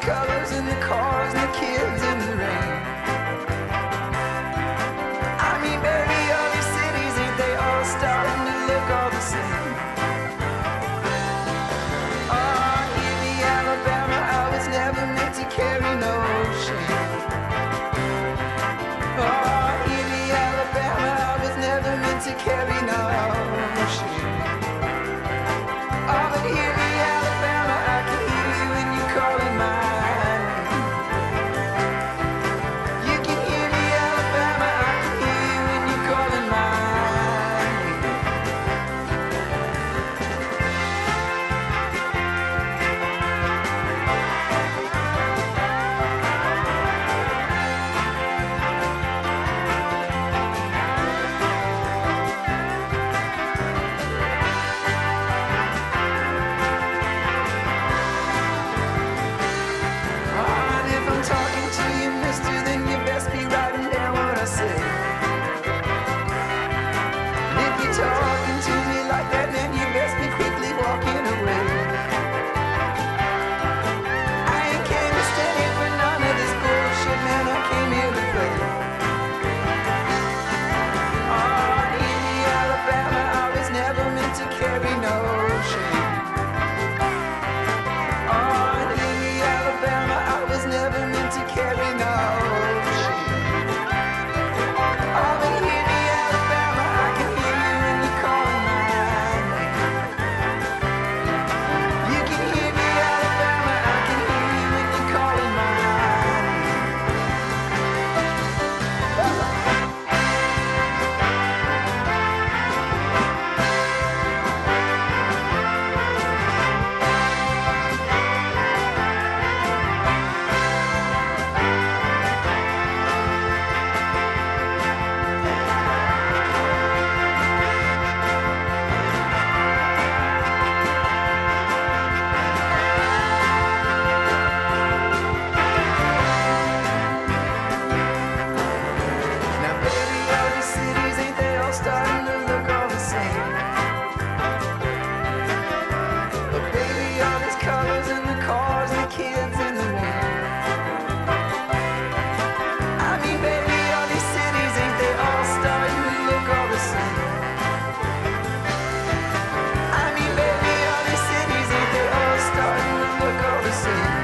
color. see.